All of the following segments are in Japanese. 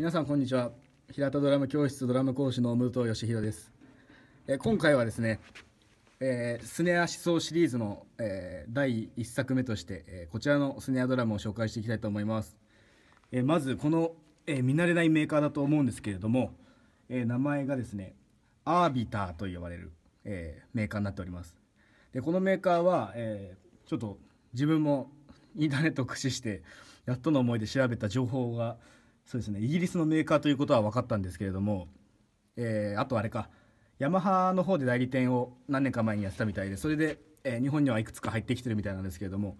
皆さんこんにちは。平田ドラム教室ドラム講師の武藤義弘です。え今回はですね、えースネア思想シリーズの、えー第1作目として、えーこちらのスネアドラムを紹介していきたいと思います、えまずこの、え見慣れないメーカーだと思うんですけれども、え名前がですねアービターと呼ばれる、えメーカーになっております。でこのメーカーは、えちょっと自分もインターネットを駆使してやっとの思いで調べた情報がそうですね。イギリスのメーカーということは分かったんですけれども、えーあとあれか。ヤマハの方で代理店を何年か前にやってたみたいでそれで、えー日本にはいくつか入ってきてるみたいなんですけれども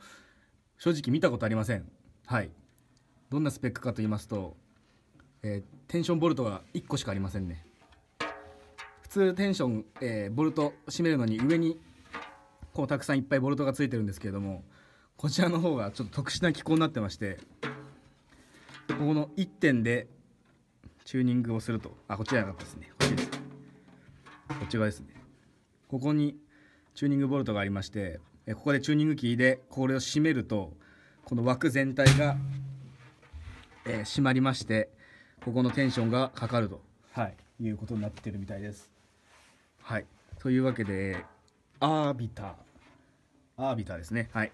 正直見たことありません。はい。どんなスペックかと言いますと、えーテンションボルトが1個しかありませんね。普通テンション、えーボルト締めるのに上にこうたくさんいっぱいボルトがついてるんですけれどもこちらの方がちょっと特殊な機構になってましてここの1点でチューニングをすると。あこっちじゃなかったですね。こっちです。こっち側ですね。ここにチューニングボルトがありましてえここでチューニングキーでこれを締めるとこの枠全体が、えー締まりましてここのテンションがかかると、はい、いうことになってるみたいです。はい。というわけでアービター。アービターですね。はい。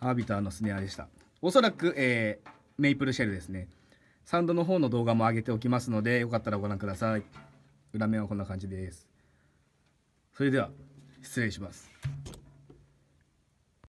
アービターのスネアでした。おそらく、えーメイプルシェルですねサウンドの方の動画も上げておきますのでよかったらご覧ください。裏面はこんな感じです。それでは失礼します。